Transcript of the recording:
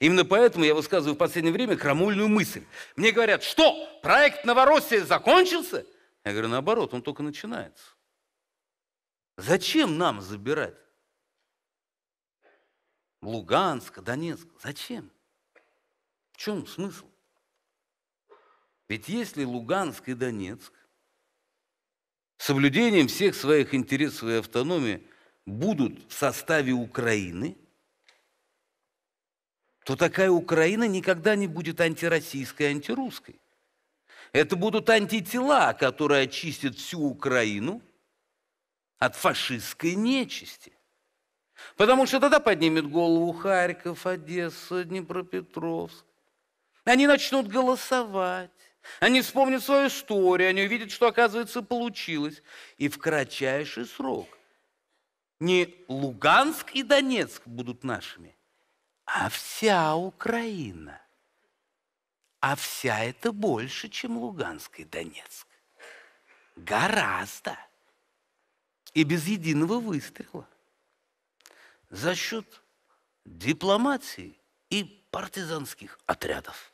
Именно поэтому я высказываю в последнее время крамольную мысль. Мне говорят, что, проект Новороссия закончился? Я говорю, наоборот, он только начинается. Зачем нам забирать? Луганск, Донецк. Зачем? В чем смысл? Ведь если Луганск и Донецк соблюдением всех своих интересов и автономии будут в составе Украины, то такая Украина никогда не будет антироссийской, антирусской. Это будут антитела, которые очистят всю Украину от фашистской нечисти. Потому что тогда поднимет голову Харьков, Одесса, Днепропетровск. Они начнут голосовать. Они вспомнят свою историю, они увидят, что, оказывается, получилось. И в кратчайший срок не Луганск и Донецк будут нашими, а вся Украина. А вся это больше, чем Луганск и Донецк. Гораздо. И без единого выстрела. За счет дипломатии и партизанских отрядов.